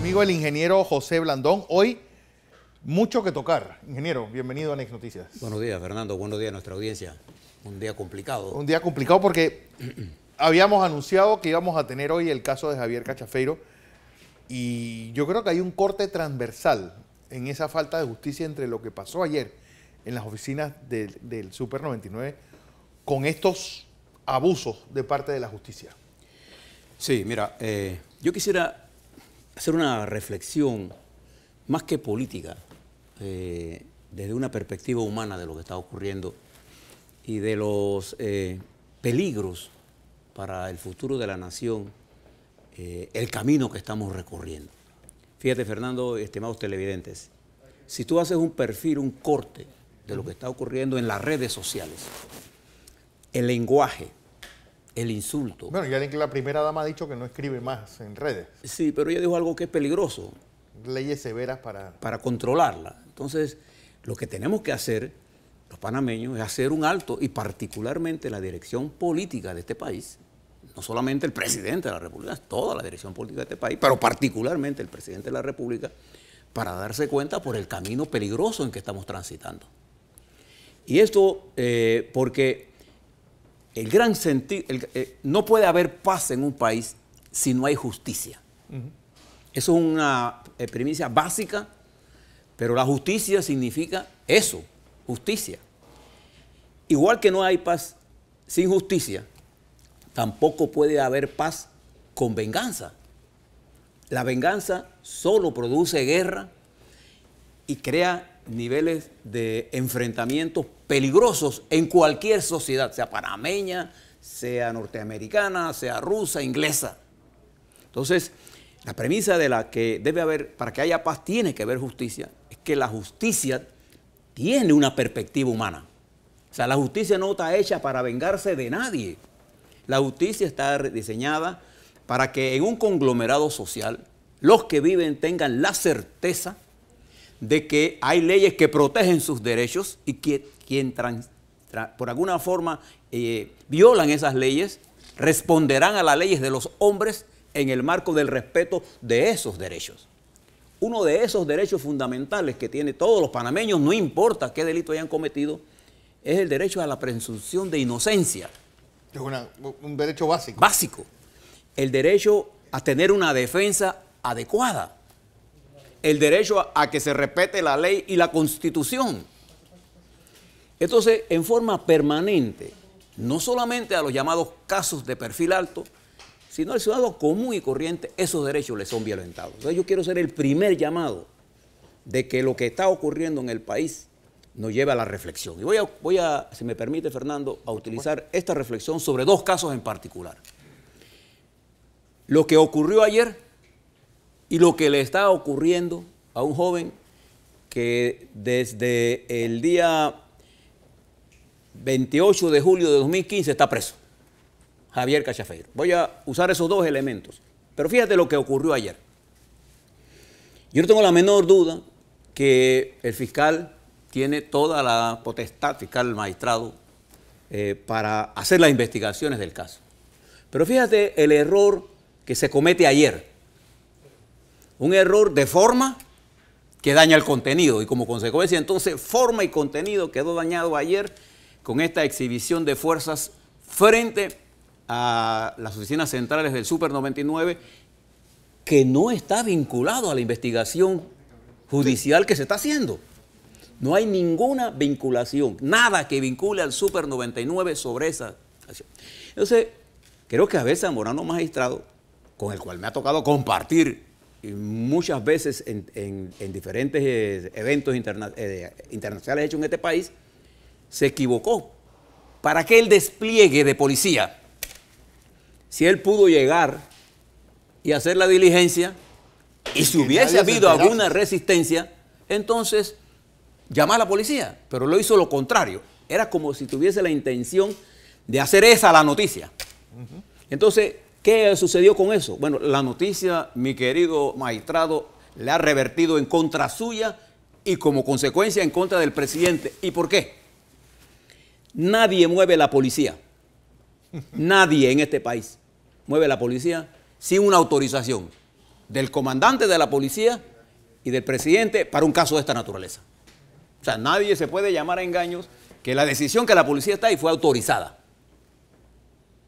Conmigo el ingeniero José Blandón. Hoy mucho que tocar. Ingeniero, bienvenido a Next Noticias. Buenos días, Fernando. Buenos días a nuestra audiencia. Un día complicado. Un día complicado porque habíamos anunciado que íbamos a tener hoy el caso de Javier Cachafeiro y yo creo que hay un corte transversal en esa falta de justicia entre lo que pasó ayer en las oficinas del, del Super 99 con estos abusos de parte de la justicia. Sí, mira, eh, yo quisiera hacer una reflexión más que política, eh, desde una perspectiva humana de lo que está ocurriendo y de los eh, peligros para el futuro de la nación, el camino que estamos recorriendo. Fíjate, Fernando, estimados televidentes, si tú haces un perfil, un corte de lo que está ocurriendo en las redes sociales, el lenguaje, el insulto. Bueno, ya la primera dama ha dicho que no escribe más en redes. Sí, pero ella dijo algo que es peligroso. Leyes severas para... Para controlarla. Entonces, lo que tenemos que hacer, los panameños, es hacer un alto, y particularmente la dirección política de este país, no solamente el presidente de la República, toda la dirección política de este país, pero particularmente el presidente de la República, para darse cuenta por el camino peligroso en que estamos transitando. Y esto eh, porque el gran sentido, eh, no puede haber paz en un país si no hay justicia. Eso es una eh, premisa básica, pero la justicia significa eso, justicia. Igual que no hay paz sin justicia, tampoco puede haber paz con venganza. La venganza solo produce guerra y crea niveles de enfrentamientos peligrosos en cualquier sociedad, sea panameña, sea norteamericana, sea rusa, inglesa. Entonces, la premisa de la que debe haber, para que haya paz, tiene que haber justicia, es que la justicia tiene una perspectiva humana. O sea, la justicia no está hecha para vengarse de nadie. La justicia está diseñada para que en un conglomerado social los que viven tengan la certeza de que hay leyes que protegen sus derechos y que quien por alguna forma eh, violan esas leyes responderán a las leyes de los hombres en el marco del respeto de esos derechos. Uno de esos derechos fundamentales que tiene todos los panameños, no importa qué delito hayan cometido, es el derecho a la presunción de inocencia. Es un derecho básico. Básico. El derecho a tener una defensa adecuada el derecho a, que se respete la ley y la constitución. Entonces, en forma permanente, no solamente a los llamados casos de perfil alto, sino al ciudadano común y corriente, esos derechos les son violentados. Entonces yo quiero ser el primer llamado de que lo que está ocurriendo en el país nos lleve a la reflexión. Y voy a, voy a si me permite, Fernando, a utilizar esta reflexión sobre dos casos en particular. Lo que ocurrió ayer y lo que le está ocurriendo a un joven que desde el día 28 de julio de 2015 está preso, Javier Cachafeiro. Voy a usar esos dos elementos. Pero fíjate lo que ocurrió ayer. Yo no tengo la menor duda que el fiscal tiene toda la potestad, fiscal magistrado, eh, para hacer las investigaciones del caso. Pero fíjate el error que se comete ayer un error de forma que daña el contenido y como consecuencia entonces forma y contenido quedó dañado ayer con esta exhibición de fuerzas frente a las oficinas centrales del Super 99 que no está vinculado a la investigación judicial que se está haciendo. No hay ninguna vinculación, nada que vincule al Super 99 sobre esa acción. Entonces, creo que a veces Zamorano Magistrado, con el cual me ha tocado compartir muchas veces en, diferentes eh, eventos eh, internacionales hechos en este país, se equivocó. ¿Para qué el despliegue de policía? Si él pudo llegar y hacer la diligencia, y si hubiese habido alguna resistencia, entonces llama a la policía. Pero lo hizo lo contrario. Era como si tuviese la intención de hacer esa la noticia. Entonces, ¿Qué sucedió con eso? Bueno, la noticia, mi querido magistrado, le ha revertido en contra suya y como consecuencia en contra del presidente. ¿Y por qué? Nadie mueve la policía. Nadie en este país mueve la policía sin una autorización. del comandante de la policía y del presidente para un caso de esta naturaleza. O sea, nadie se puede llamar a engaños que la decisión que la policía está ahí fue autorizada.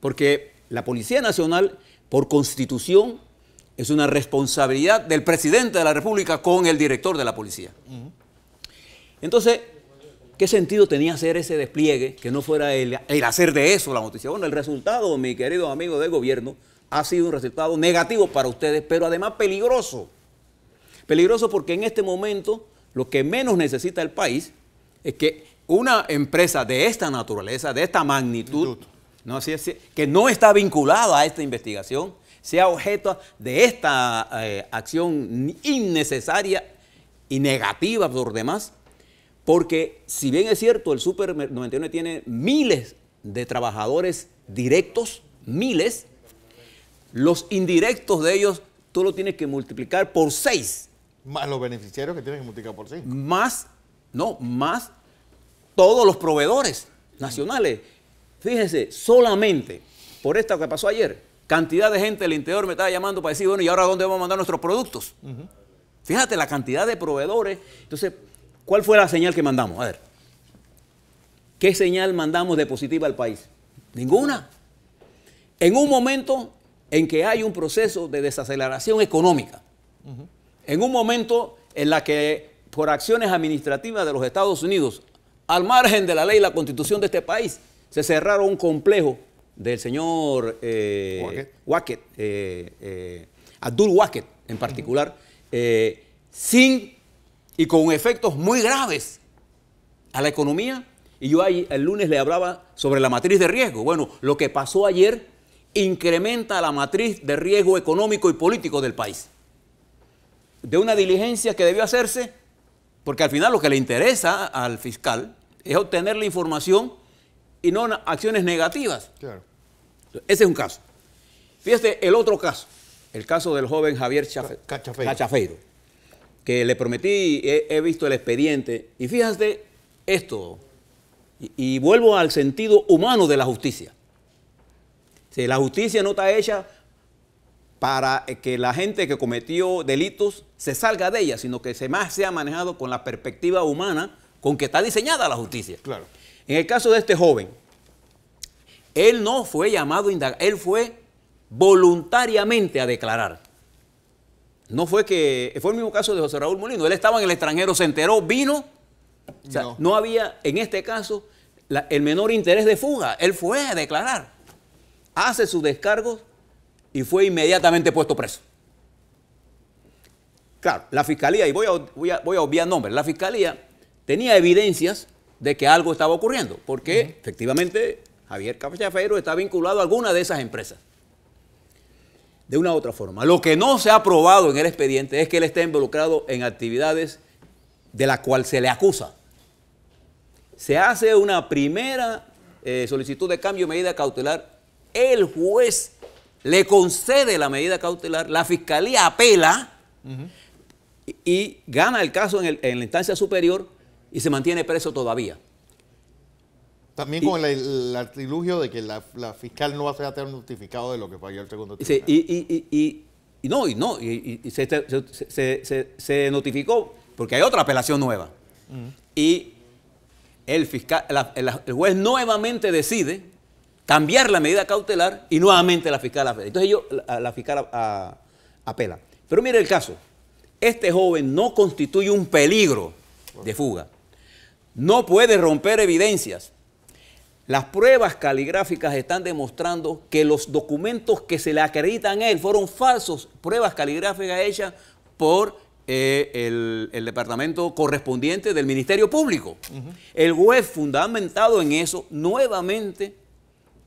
Porque la Policía Nacional, por constitución, es una responsabilidad del presidente de la República con el director de la policía. Entonces, ¿qué sentido tenía hacer ese despliegue que no fuera el, el, hacer de eso la noticia? Bueno, el resultado, mi querido amigo del gobierno, ha sido un resultado negativo para ustedes, pero además peligroso. Peligroso porque en este momento lo que menos necesita el país es que una empresa de esta naturaleza, de esta magnitud, ¿no? Que no está vinculada a esta investigación, sea objeto de esta eh, acción innecesaria y negativa por demás, porque si bien es cierto, el Super 91 tiene miles de trabajadores directos, miles, los indirectos de ellos tú lo tienes que multiplicar por seis. Más los beneficiarios que tienes que multiplicar por seis. Más, no, más todos los proveedores nacionales. Fíjese, solamente por esto que pasó ayer, cantidad de gente del interior me estaba llamando para decir, bueno, ¿y ahora dónde vamos a mandar nuestros productos? Fíjate la cantidad de proveedores. Entonces, ¿cuál fue la señal que mandamos? A ver, ¿qué señal mandamos de positiva al país? Ninguna. En un momento en que hay un proceso de desaceleración económica, en un momento en la que por acciones administrativas de los Estados Unidos, al margen de la ley y la constitución de este país, se cerraron un complejo del señor eh, Wackett, eh, eh, Abdul Wackett en particular, sin y con efectos muy graves a la economía. Y yo ahí, el lunes le hablaba sobre la matriz de riesgo. Bueno, lo que pasó ayer incrementa la matriz de riesgo económico y político del país. De una diligencia que debió hacerse, porque al final lo que le interesa al fiscal es obtener la información y no acciones negativas. Claro. Ese es un caso. Fíjate el otro caso, el caso del joven Javier Cachafeiro, que le prometí, he, visto el expediente, y fíjate esto, y vuelvo al sentido humano de la justicia. Si la justicia no está hecha para que la gente que cometió delitos se salga de ella, sino que se más sea manejado con la perspectiva humana con que está diseñada la justicia. Claro. En el caso de este joven, él no fue llamado a indagar, él fue voluntariamente a declarar. No fue que, fue el mismo caso de José Raúl Molino, él estaba en el extranjero, se enteró, vino, o sea, no. había en este caso el menor interés de fuga, él fue a declarar hace su descargo y fue inmediatamente puesto preso. Claro, la fiscalía, y voy a, voy a, obviar nombres, la fiscalía tenía evidencias de que algo estaba ocurriendo, porque efectivamente Javier Capachafero está vinculado a alguna de esas empresas. De una u otra forma. Lo que no se ha probado en el expediente es que él esté involucrado en actividades de las cuales se le acusa. Se hace una primera eh, solicitud de cambio de medida cautelar el juez le concede la medida cautelar, la fiscalía apela y, gana el caso en, la instancia superior y se mantiene preso todavía. También con el, artilugio de que la, fiscal no va a ser notificado de lo que falló el segundo tribunal. y, no, y no, y, se, notificó porque hay otra apelación nueva. Y el, fiscal, el juez nuevamente decide cambiar la medida cautelar y nuevamente la fiscal apela. Entonces yo, la, fiscal apela. Pero mire el caso. Este joven no constituye un peligro de fuga. No puede romper evidencias. Las pruebas caligráficas están demostrando que los documentos que se le acreditan a él fueron falsos, pruebas caligráficas hechas por eh, el, departamento correspondiente del Ministerio Público. El juez, fundamentado en eso, nuevamente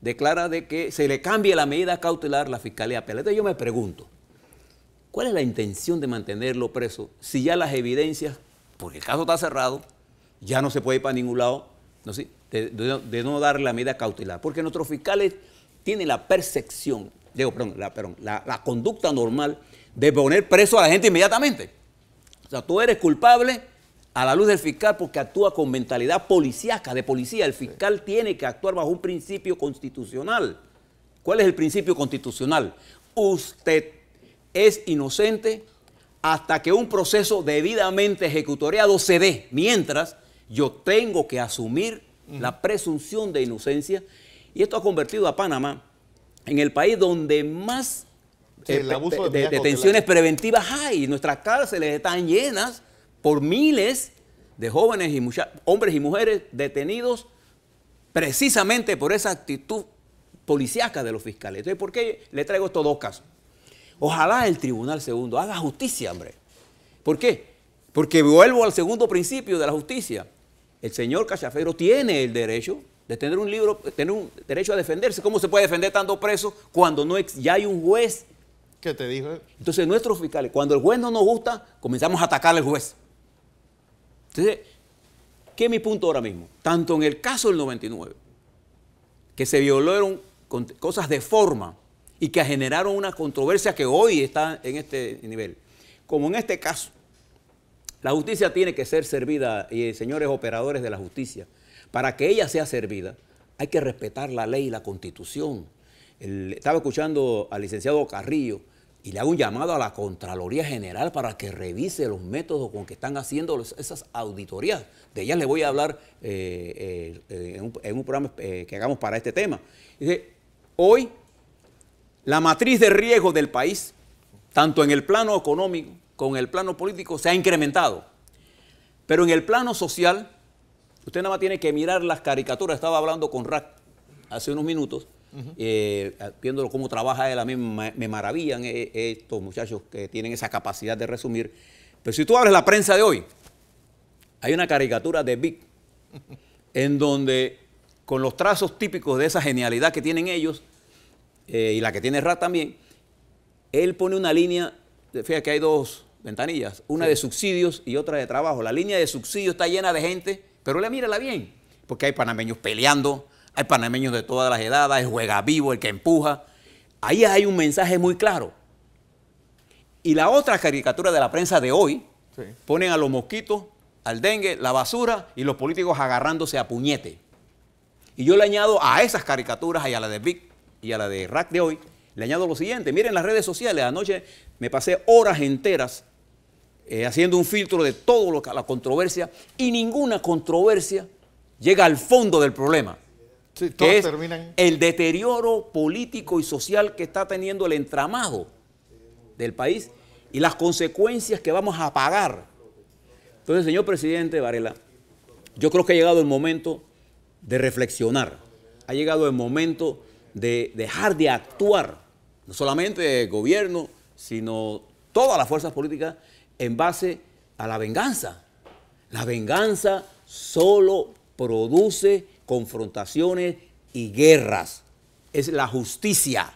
declara de que se le cambie la medida cautelar, la fiscalía apela. Entonces yo me pregunto, ¿cuál es la intención de mantenerlo preso si ya las evidencias, porque el caso está cerrado, ya no se puede ir para ningún lado, ¿no? de, no darle la medida cautelar? Porque nuestros fiscales tienen la percepción, digo, perdón, la, perdón la conducta normal de poner preso a la gente inmediatamente. O sea, tú eres culpable a la luz del fiscal porque actúa con mentalidad policíaca, de policía. El fiscal tiene que actuar bajo un principio constitucional. ¿Cuál es el principio constitucional? Usted es inocente hasta que un proceso debidamente ejecutoriado se dé, mientras yo tengo que asumir la presunción de inocencia. Y esto ha convertido a Panamá en el país donde más eh, de, detenciones preventivas hay. Nuestras cárceles están llenas por miles de jóvenes y hombres y mujeres detenidos precisamente por esa actitud policíaca de los fiscales. Entonces, ¿por qué le traigo estos dos casos? Ojalá el Tribunal Segundo haga justicia, hombre. ¿Por qué? Porque vuelvo al segundo principio de la justicia. El señor Cachafero tiene el derecho de tener un libro, tener un derecho a defenderse. ¿Cómo se puede defender estando preso cuando no ya hay un juez? ¿Qué te dijo? Entonces nuestros fiscales, cuando el juez no nos gusta, comenzamos a atacar al juez. Entonces, ¿qué es mi punto ahora mismo? Tanto en el caso del 99, que se violaron cosas de forma y que generaron una controversia que hoy está en este nivel, como en este caso, la justicia tiene que ser servida, y señores operadores de la justicia, para que ella sea servida, hay que respetar la ley y la constitución. estaba escuchando al licenciado Carrillo y le hago un llamado a la Contraloría General para que revise los métodos con que están haciendo esas auditorías. De ellas le voy a hablar eh, eh, en, un, programa eh, que hagamos para este tema. Dice, hoy la matriz de riesgo del país, tanto en el plano económico como en el plano político, se ha incrementado. Pero en el plano social, usted nada más tiene que mirar las caricaturas. Estaba hablando con Rack hace unos minutos eh, viéndolo cómo trabaja él, a mí me, maravillan eh, estos muchachos que tienen esa capacidad de resumir. Pero si tú abres la prensa de hoy, hay una caricatura de Vic en donde con los trazos típicos de esa genialidad que tienen ellos eh, y la que tiene Rat también, él pone una línea, fíjate que hay dos ventanillas, una de subsidios y otra de trabajo. La línea de subsidios está llena de gente, pero le mírala bien, porque hay panameños peleando, hay panameños de todas las edades, el juega vivo, el que empuja. Ahí hay un mensaje muy claro. Y la otra caricatura de la prensa de hoy ponen a los mosquitos, al dengue, la basura y los políticos agarrándose a puñete. Y yo le añado a esas caricaturas y a la de Vic y a la de Rack de hoy, le añado lo siguiente. Miren las redes sociales. Anoche me pasé horas enteras eh, haciendo un filtro de que la controversia y ninguna controversia llega al fondo del problema que es el deterioro político y social que está teniendo el entramado del país y las consecuencias que vamos a pagar. Entonces, señor presidente Varela, yo creo que ha llegado el momento de reflexionar, ha llegado el momento de dejar de actuar, no solamente el gobierno, sino todas las fuerzas políticas, en base a la venganza. La venganza solo produce confrontaciones y guerras. Es la justicia.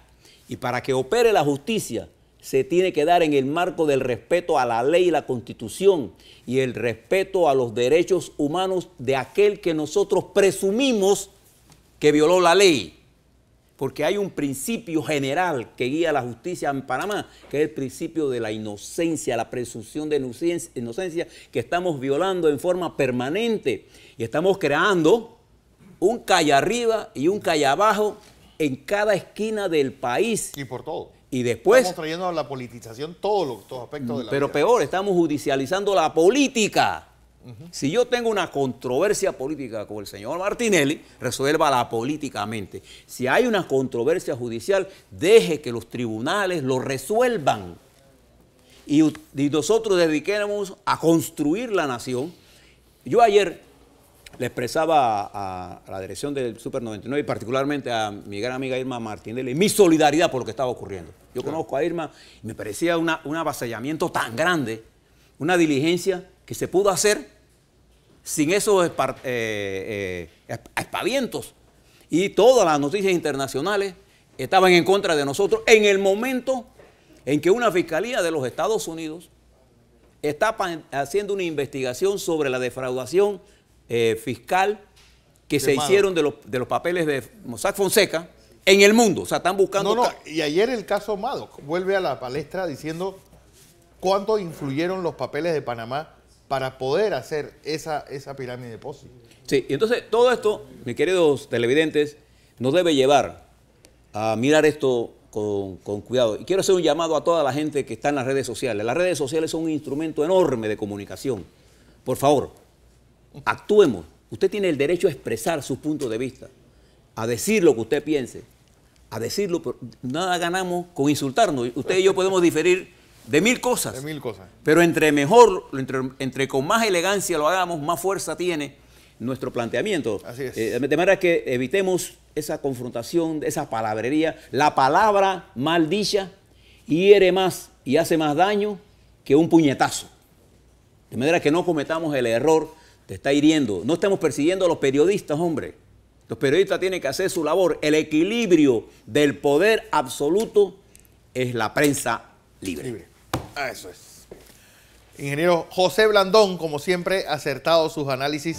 Y para que opere la justicia, se tiene que dar en el marco del respeto a la ley y la constitución y el respeto a los derechos humanos de aquel que nosotros presumimos que violó la ley. Porque hay un principio general que guía la justicia en Panamá, que es el principio de la inocencia, la presunción de inocencia que estamos violando en forma permanente. Y estamos creando un calle arriba y un calle abajo en cada esquina del país. Y por todo. Y después... Estamos trayendo a la politización todos los aspectos de la Pero peor, estamos judicializando la política. Si yo tengo una controversia política con el señor Martinelli, resuélvala políticamente. Si hay una controversia judicial, deje que los tribunales lo resuelvan. Y, y nosotros dediquemos a construir la nación. Yo ayer le expresaba a, la dirección del Super 99 y particularmente a mi gran amiga Irma Martínez mi solidaridad por lo que estaba ocurriendo. Yo conozco a Irma y me parecía un avasallamiento tan grande, una diligencia que se pudo hacer sin esos eh, eh, espavientos. Y todas las noticias internacionales estaban en contra de nosotros en el momento en que una fiscalía de los Estados Unidos está haciendo una investigación sobre la defraudación eh, fiscal que se hicieron de los, de los papeles de Mossack Fonseca en el mundo. O sea, están buscando... No, no, y ayer el caso Madoc vuelve a la palestra diciendo cuánto influyeron los papeles de Panamá para poder hacer esa, esa pirámide de. Sí, y entonces todo esto, mis queridos televidentes, nos debe llevar a mirar esto con, con cuidado. Y quiero hacer un llamado a toda la gente que está en las redes sociales. Las redes sociales son un instrumento enorme de comunicación. Por favor, actuemos. Usted tiene el derecho a expresar su punto de vista, a decir lo que usted piense, a decirlo, pero nada ganamos con insultarnos. Usted y yo podemos diferir de mil cosas. De mil cosas. Pero entre mejor, entre, entre con más elegancia lo hagamos, más fuerza tiene nuestro planteamiento. Así es. Eh, de manera que evitemos esa confrontación, esa palabrería. La palabra mal dicha hiere más y hace más daño que un puñetazo. De manera que no cometamos el error de estar hiriendo. No estamos persiguiendo a los periodistas, hombre. Los periodistas tienen que hacer su labor. El equilibrio del poder absoluto es la prensa libre. Libre. Ah, eso es. Ingeniero José Blandón, como siempre, acertado sus análisis